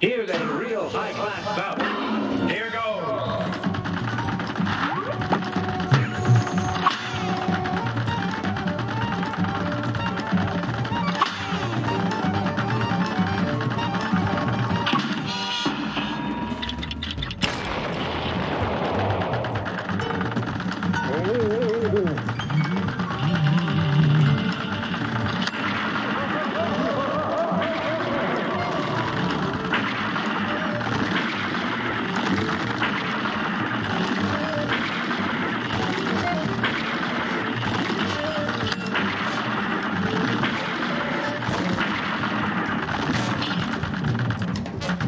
Here's a real high-class bout. Here goes. Oh,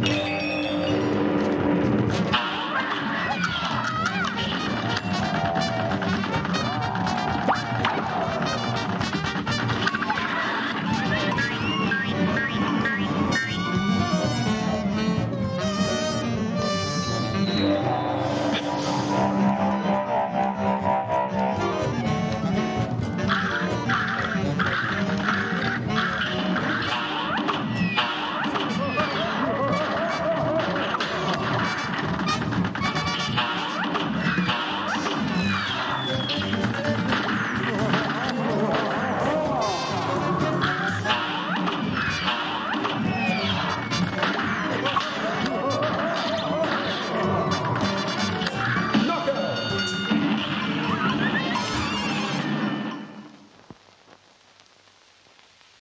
Yeah.